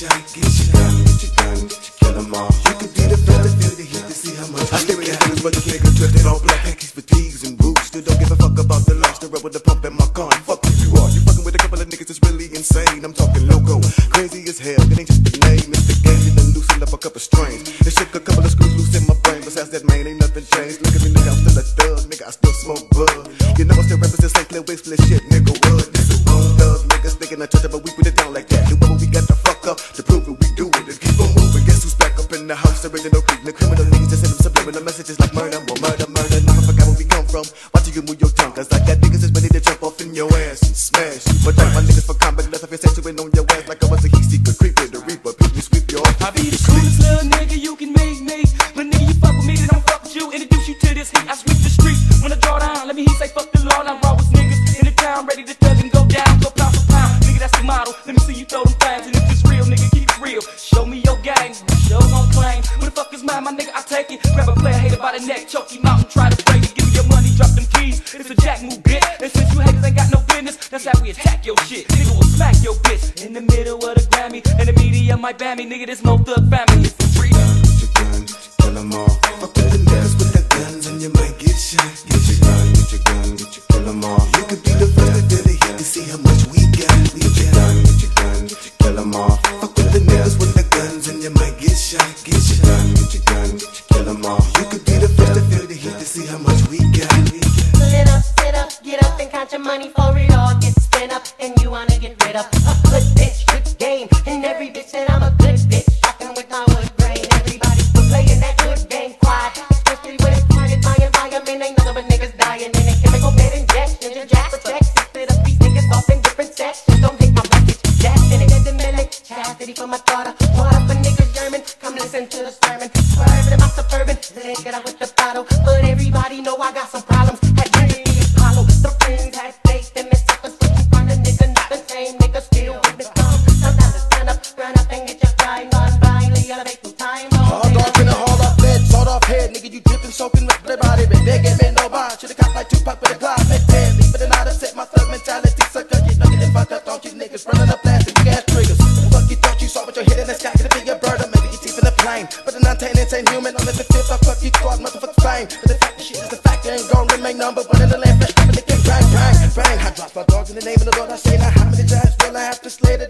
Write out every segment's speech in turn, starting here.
shot. Get your gun, get your gun, your all. You could be the first to feel the heat to see how much I with got. niggas, but the niggas drifted all black khakis, fatigues, and boots. Still don't give a fuck about the life. Still up with the pump in my car. Fuck who you are. You fucking with a couple of niggas that's really insane. I'm talking loco, crazy as hell. It ain't just the name, it's the game. You done loosened up a couple of strings. It shook a couple of screws loose in my brain. Besides that, man, ain't nothing changed. Look at me, nigga, I'm still a thug. Nigga, I still smoke bud. You know I still represent St. Wicks, split shit, nigga. Wood. This is thugs, niggas thinking I touch it, but we put it down like that. Do what we got to fuck up to prove it. We do it and keep on moving. Guess who's back up in the house? Original creep, the criminal niggas just send them subliminal messages like murder, more murder, murder. Never forget where we come from. Watch you move your tongue, cause I got niggas that's ready to jump off in your ass and smash. But like my niggas for combat, you're censoring on your throw them flags. And if it's real, nigga, keep it real. Show me your gang. Show gon' claim. Who the fuck is mine, my nigga? I take it. Grab a player, hater by the neck, choke him out and try to break it. Give me your money, drop them keys. It's a jack move, bitch. And since you haters ain't got no business, that's how we attack your shit. Nigga will smack your bitch in the middle of the Grammy. And the media might ban me, nigga. This no thug family. It's for free. Get your gun, kill 'em all. Fuck with the niggas with the guns and you might get shot. Get your gun, get your gun, get your shot. Get your gun, get your gun, kill 'em all. You could be the first to feel the heat to see how much we got. Sit up, sit up, get up and count your money for it all. Get spent up and you wanna get rid of a good bitch, good game. And every bitch said I'm a good bitch, rockin' with my wood brain. Everybody still playing that good game, quiet. Especially when it's targeted by environment. Ain't nothing but niggas dying in a chemical bed injection. Jack up niggas off in different. Don't hate my message, jack in it, the minute. Chastity for my daughter. What up a German? Come listen to the sermon. Swerving in my suburban, let's get out with the bottle. But everybody know I got some problems. Had Trinity Apollo, the friends had faith in me. Suckers looking for the nigga, not the same nigga. Still with up, up get time. Hard off head, nigga, you dripping, soaking with blood body, been begging me no bond. Should've caught like Tupac sky, could be a bird or maybe your even a plane. But the non-tenants ain't human, only the fifth, I fuck you squad, motherfuckers fame. But the fact that shit is the fact, ain't gon' remain number one in the land, fresh rapping, they can bang, bang, bang. I drop my dogs in the name of the Lord, I say now how many times will I have to slay the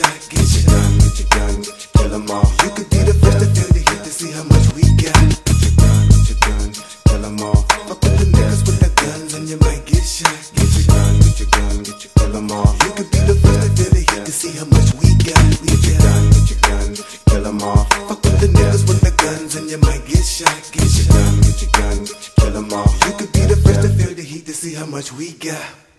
shot. Get your gun, get your gun, kill all. You could be the first to feel the heat to see how much we got. Get your gun, get your gun, kill all. Fuck with the niggas with the guns and you might get shot. Get your gun, get your gun, get your kill 'em all. You could be the first to feel the heat to see how much we got. We get your gun, get your gun, kill all. Fuck with the niggas with the guns and you might get shot. Get your gun, get your gun, kill 'em all. You could be the first to feel the heat to see how much we got.